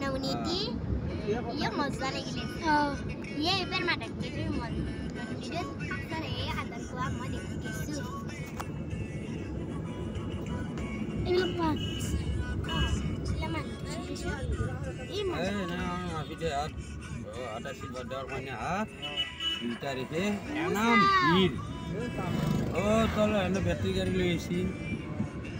ನಾವು ನೀತಿ iyo mozanigili iyo iber madakiri modido sare adankuwa modikisu ilpa laman ima eh na afide at oh, ada si badar mana at ditarife enam. Oh tolong ana bateri kan gari lu isi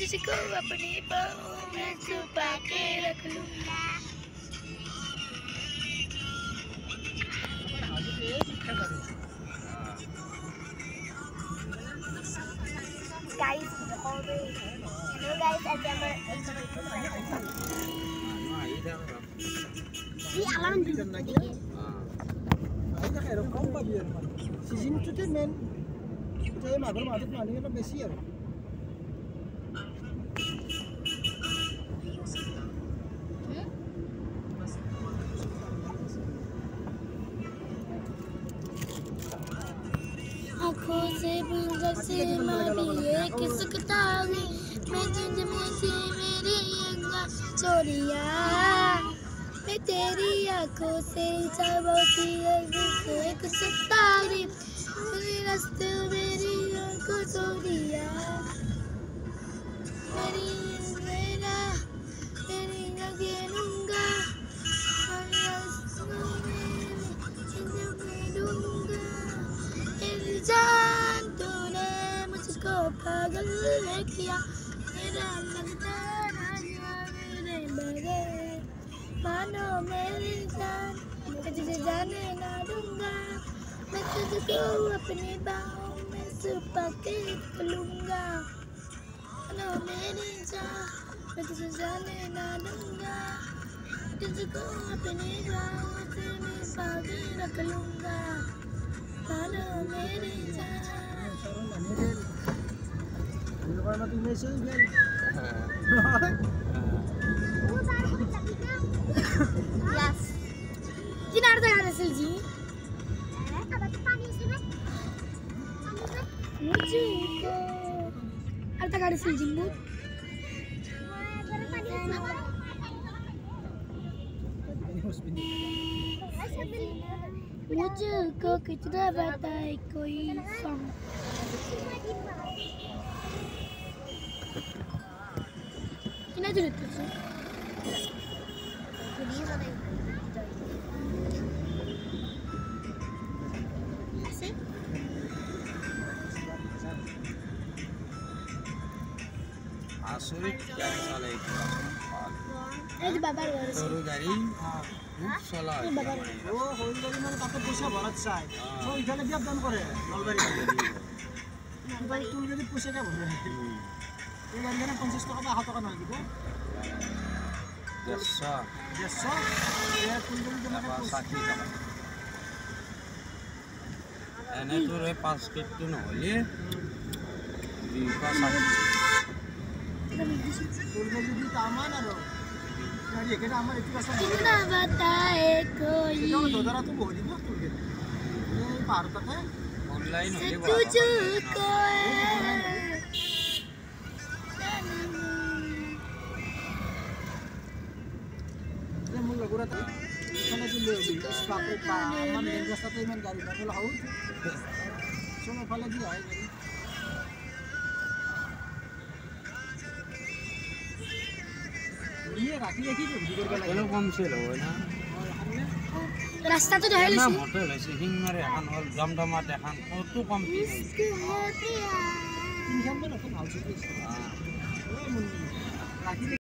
तुझको अपनी बाहों में छुपा pakai lagu luna guys, hello guys, ada the alam juga lagi. Ada kayak rokok? Season itu men, saya makan masuk mandi kan besi ya. आँखों से बंदर से मारिए एक सुकताली मैं जिंद में से मेरी अंगा चोरिया। मैं तेरी आँखों से चाबोती एक सुकताली मेरी रास्ते मेरी आँखों चोरिया। किया मेरा लगता मेरे बगैर मानो मेरी जान मैं तुझे जाने ना दूँगा मैं तुझको अपनी बाहों में छुपा के लूँगा मानो मेरी जान मैं तुझे जाने ना दूँगा तुझको अपनी बाहों से मैं पाके रख लूँगा मानो मेरी जान Hindi ko natin may save yan. yes. Muito ka na SLG? muito. ka na SLG mo? मुझको कितना बताए कोई सॉन्ग চরিত্র আসরিক চলে চলা ও হল মানে তাতে পয়সা ভরা চাই। তো এখানে দিয়ে দান করে। তুই যদি পয়সাটা ভরে ভৰে এই গাড়ী কাৰণে পঞ্চাছ টকা বা এশ টকা নহয় দিব ডেৰশ ডেৰশ এই তোৰ গাড়ী তাৰপৰা যেনেকৈ ষাঠি টকা এনেই তোৰ এই পাঁচ প্লেটটো নহ'লে দুইশ কৰে ৰাস্তাটো হৈছে জমজমাত এখন ক'তো কম